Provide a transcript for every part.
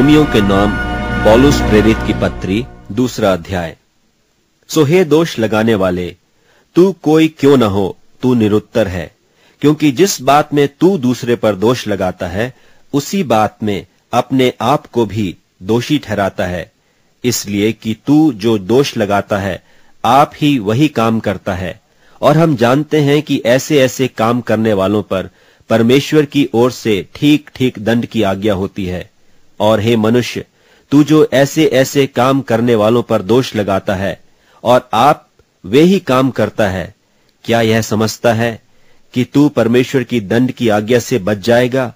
Romeo के नाम पॉलुस प्रेरित की पत्री, दूसरा अध्याय। सो हे दोष लगाने वाले, तू कोई क्यों न हो, तू निरुत्तर है, क्योंकि जिस बात में तू दूसरे पर दोष लगाता है, उसी बात में अपने आप को भी दोषी ठहराता है। इसलिए कि तू जो दोष लगाता है, आप ही वही काम करता है। और हम जानते हैं कि ऐसे ऐसे काम करने वालों पर परमेश्वर की ओर से ठीक ठीक दंड की आज्ञा होती है। और हे मनुष्य, तू जो ऐसे ऐसे काम करने वालों पर दोष लगाता है, और आप वे ही काम करता है, क्या यह समझता है कि तू परमेश्वर की दंड की आज्ञा से बच जाएगा?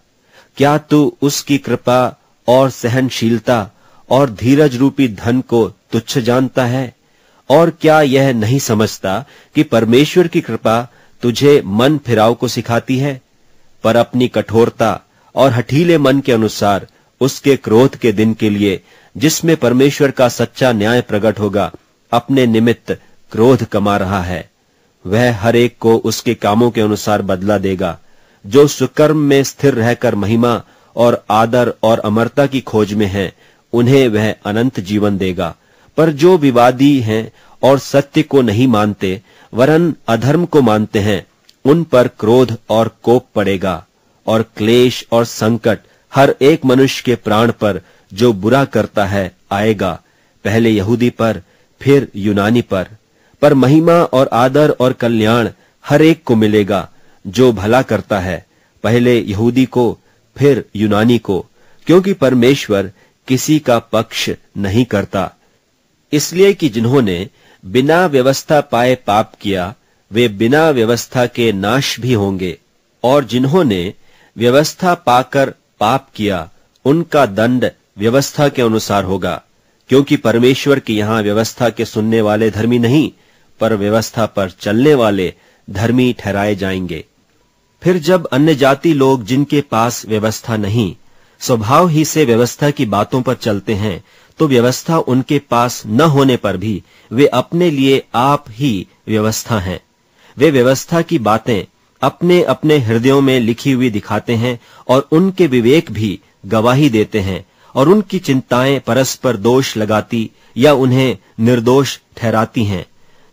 क्या तू उसकी कृपा और सहनशीलता और धीरज रूपी धन को तुच्छ जानता है? और क्या यह नहीं समझता कि परमेश्वर की कृपा तुझे मन फिराव को सिखाती है? पर अपनी कठोरता और हठीले मन के अनुसार उसके क्रोध के दिन के लिए, जिसमें परमेश्वर का सच्चा न्याय प्रकट होगा, अपने निमित्त क्रोध कमा रहा है। वह हर एक को उसके कामों के अनुसार बदला देगा, जो सुकर्म में स्थिर रहकर महिमा और आदर और अमरता की खोज में हैं, उन्हें वह अनंत जीवन देगा। पर जो विवादी हैं और सत्य को नहीं मानते, वरन अधर्म को मानते हैं, उन पर क्रोध और कोप पड़ेगा, और क्लेश और संकट हर एक मनुष्य के प्राण पर जो बुरा करता है आएगा। पहले यहूदी पर, फिर यूनानी पर। पर महिमा और आदर और कल्याण हर एक को मिलेगा, जो भला करता है। पहले यहूदी को, फिर यूनानी को, क्योंकि परमेश्वर किसी का पक्ष नहीं करता। इसलिए कि जिन्होंने बिना व्यवस्था पाए पाप किया, वे बिना व्यवस्था के नाश भी होंगे, और जिन्होंने व्यवस्था पाकर पाप किया, उनका दंड व्यवस्था के अनुसार होगा। क्योंकि परमेश्वर की यहाँ व्यवस्था के सुनने वाले धर्मी नहीं, पर व्यवस्था पर चलने वाले धर्मी ठहराए जाएँगे। फिर जब अन्य जाति लोग जिनके पास व्यवस्था नहीं, स्वभाव ही से व्यवस्था की बातों पर चलते हैं तो व्यवस्था उनके पास न होने पर भी वे अपने लिए आप ही व्यवस्था हैं। वे व्यवस्था की बातें अपने अपने हृदयों में लिखी हुई दिखाते हैं और उनके विवेक भी गवाही देते हैं और उनकी चिंताएँ परस्पर दोष लगाती या उन्हें निर्दोष ठहराती हैं।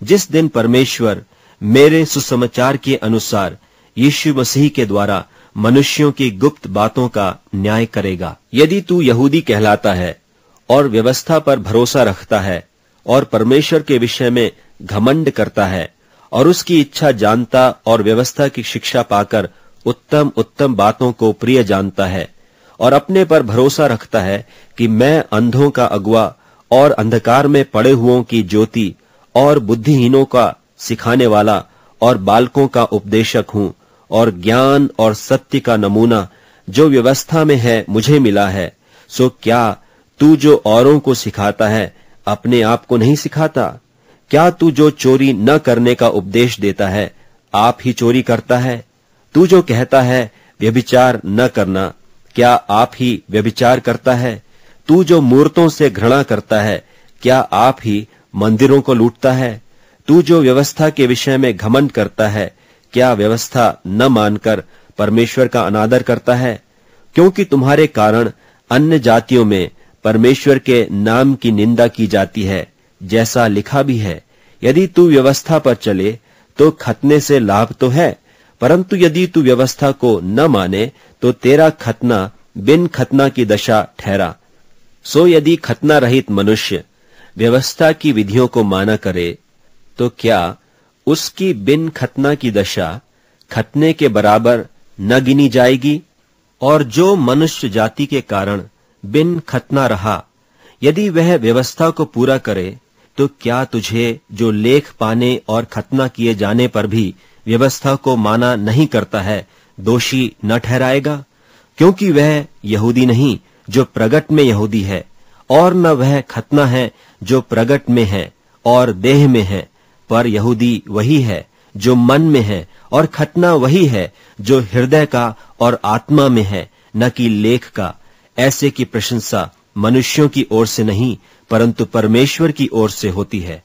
जिस दिन परमेश्वर मेरे सुसमाचार के अनुसार यीशु मसीह के द्वारा मनुष्यों की गुप्त बातों का न्याय करेगा। यदि तू यहूदी कहलाता है और व्यवस्था पर भरोसा रखता है और परमेश्वर के विषय में घमंड करता है और उसकी इच्छा जानता और व्यवस्था की शिक्षा पाकर उत्तम उत्तम बातों को प्रिय जानता है और अपने पर भरोसा रखता है कि मैं अंधों का अगुआ और अंधकार में पड़े हुओं की ज्योति और बुद्धिहीनों का सिखाने वाला और बालकों का उपदेशक हूँ और ज्ञान और सत्य का नमूना जो व्यवस्था में है मुझे मिला है, सो क्या तू जो औरों को सिखाता है, अपने आप को नहीं सिखाता? क्या तू जो चोरी न करने का उपदेश देता है, आप ही चोरी करता है? तू जो कहता है, व्यभिचार न करना, क्या आप ही व्यभिचार करता है? तू जो मूर्तों से घृणा करता है, क्या आप ही मंदिरों को लूटता है? तू जो व्यवस्था के विषय में घमंड करता है, क्या व्यवस्था न मानकर परमेश्वर का अनादर करता है? क्योंकि तुम्हारे कारण अन्य जातियों में परमेश्वर के नाम की निंदा की जाती है जैसा लिखा भी है, यदि तू व्यवस्था पर चले तो खतने से लाभ तो है, परंतु यदि तू व्यवस्था को न माने तो तेरा खतना बिन खतना की दशा ठहरा। सो यदि खतना रहित मनुष्य व्यवस्था की विधियों को माना करे तो क्या उसकी बिन खतना की दशा खतने के बराबर न गिनी जाएगी? और जो मनुष्य जाति के कारण बिन खतना रहा, यदि वह व्यवस्था को पूरा करे तो क्या तुझे जो लेख पाने और खतना किए जाने पर भी व्यवस्था को माना नहीं करता है, दोषी न ठहराएगा? क्योंकि वह यहूदी नहीं, जो प्रगट में यहूदी है, और न वह खतना है, जो प्रगट में है, और देह में है, पर यहूदी वही है, जो मन में है, और खतना वही है, जो हृदय का और आत्मा में है, न कि लेख का। ऐसे की प्रशंसा मनुष्यों की ओर से नहीं परंतु परमेश्वर की ओर से होती है।